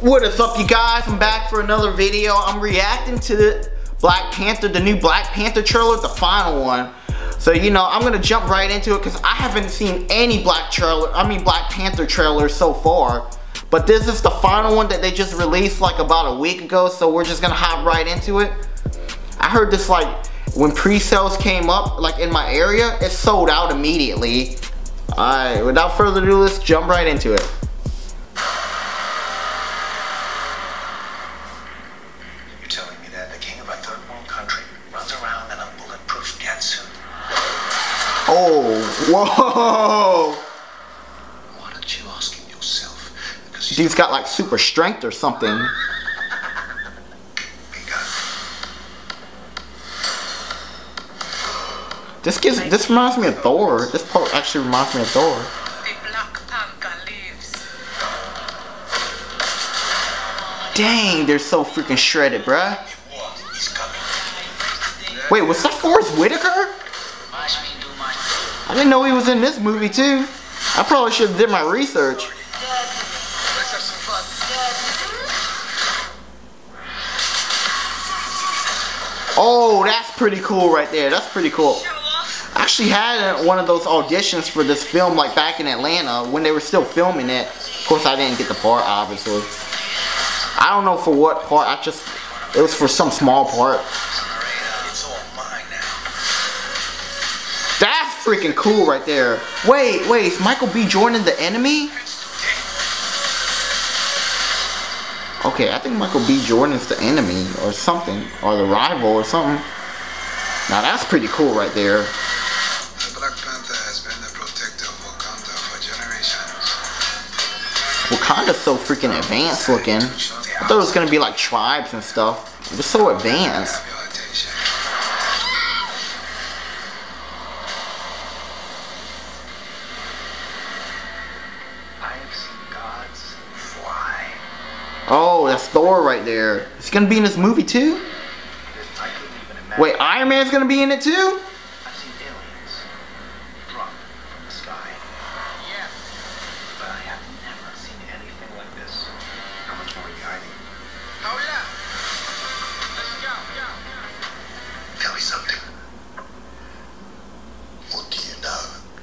What is up you guys? I'm back for another video. I'm reacting to the Black Panther, the new Black Panther trailer, the final one. So you know, I'm gonna jump right into it because I haven't seen any Black trailer, I mean Black Panther trailers so far. But this is the final one that they just released like about a week ago, so we're just gonna hop right into it. I heard this like when pre-sales came up like in my area, it sold out immediately. Alright, without further ado, let's jump right into it. Oh, whoa! Why don't you ask him yourself? Because Dude's got like super strength or something. This gives this reminds me of Thor. This part actually reminds me of Thor. The Black Panther lives. Dang, they're so freaking shredded, bruh. Wait, was that Forest Whitaker? I didn't know he was in this movie too. I probably should have did my research. Oh, that's pretty cool right there. That's pretty cool. Actually had one of those auditions for this film like back in Atlanta when they were still filming it. Of course, I didn't get the part, obviously. I don't know for what part. I just, it was for some small part. That's freaking cool right there. Wait, wait, is Michael B. Jordan the enemy? Okay, I think Michael B. Jordan is the enemy or something, or the rival or something. Now that's pretty cool right there. Wakanda's so freaking advanced looking. I thought it was gonna be like tribes and stuff. It was so advanced. Oh, that's Thor right there. He's gonna be in this movie too? Wait, Iron Man's gonna be in it too?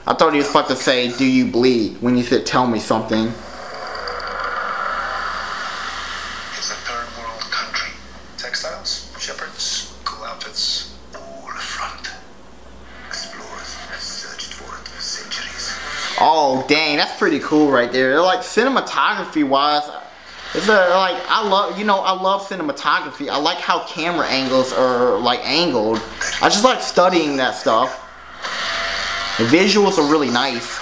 I thought he was about to say, do you bleed? When you said, tell me something. Oh, dang, that's pretty cool right there. Like cinematography wise, it's a, like I love you know I love cinematography. I like how camera angles are like angled. I just like studying that stuff. The visuals are really nice.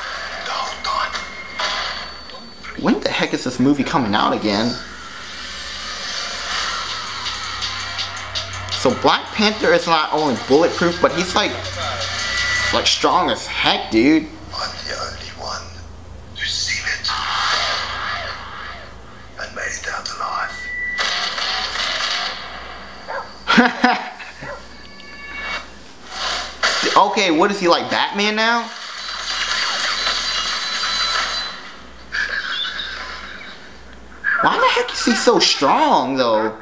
When the heck is this movie coming out again? So Black Panther is not only bulletproof, but he's like like strong as heck, dude. Okay, what is he like, Batman now? Why the heck is he so strong, though?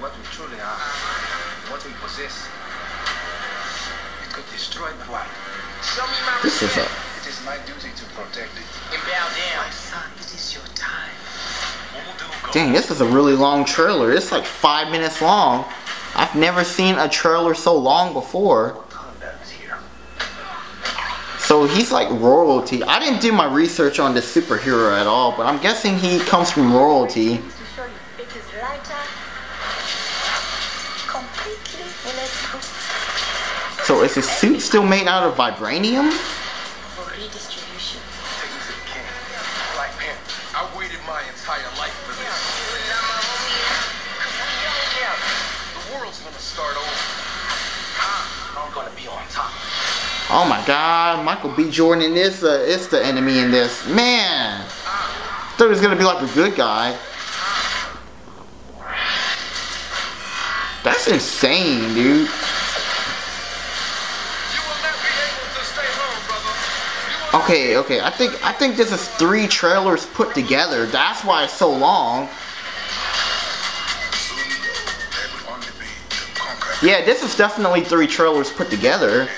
what we truly are, what we possess, it could destroy the world. This is a it is my duty to protect it. My son, it is your time. Dang, this is a really long trailer. It's like five minutes long. I've never seen a trailer so long before. So he's like royalty. I didn't do my research on this superhero at all, but I'm guessing he comes from royalty. So is his suit still made out of vibranium? Oh my god, Michael B. Jordan is, uh, is the enemy in this. Man! I thought he was gonna be like a good guy. That's insane, dude. You will not be able to stay home, brother. You will Okay, okay. I think I think this is three trailers put together. That's why it's so long. Soon, there will only be the conqueror Yeah, this is definitely three trailers put together.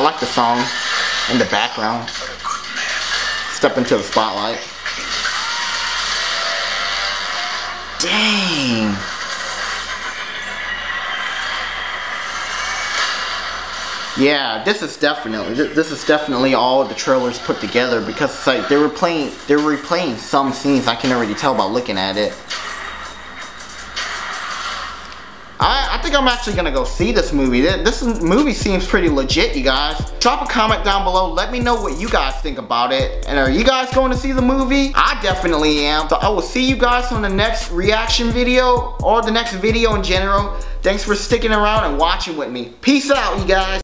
I like the song in the background. Step into the spotlight. Dang. Yeah, this is definitely this is definitely all the trailers put together because it's like they were playing they were replaying some scenes I can already tell by looking at it. Think I'm actually gonna go see this movie. This movie seems pretty legit, you guys. Drop a comment down below. Let me know what you guys think about it. And are you guys going to see the movie? I definitely am. So I will see you guys on the next reaction video or the next video in general. Thanks for sticking around and watching with me. Peace out, you guys.